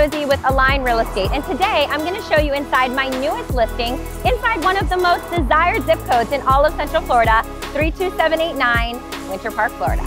Real Estate, and today I'm going to show you inside my newest listing, inside one of the most desired zip codes in all of Central Florida, 32789, Winter Park, Florida.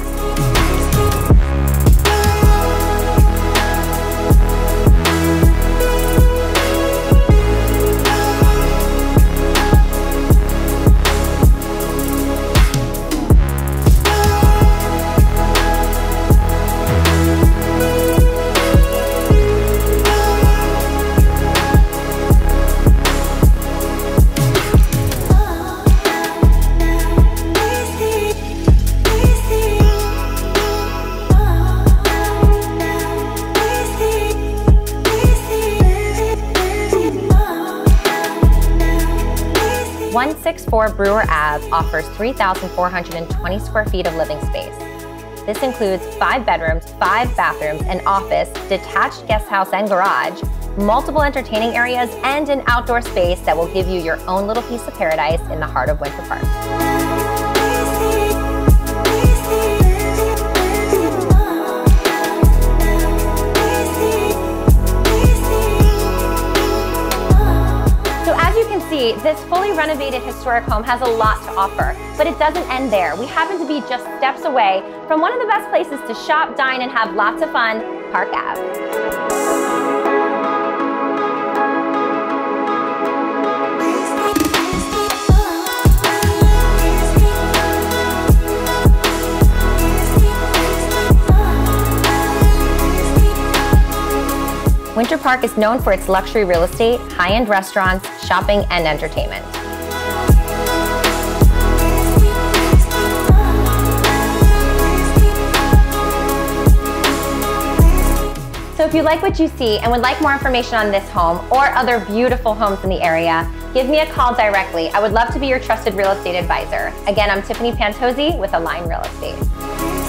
164 Brewer Ave offers 3,420 square feet of living space. This includes five bedrooms, five bathrooms, an office, detached guest house and garage, multiple entertaining areas, and an outdoor space that will give you your own little piece of paradise in the heart of Winter Park. This fully renovated historic home has a lot to offer, but it doesn't end there. We happen to be just steps away from one of the best places to shop, dine, and have lots of fun, Park Ave. Winter Park is known for its luxury real estate, high-end restaurants, shopping, and entertainment. So if you like what you see and would like more information on this home or other beautiful homes in the area, give me a call directly. I would love to be your trusted real estate advisor. Again, I'm Tiffany Pantozzi with Align Real Estate.